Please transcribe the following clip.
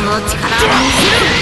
の力を見せろ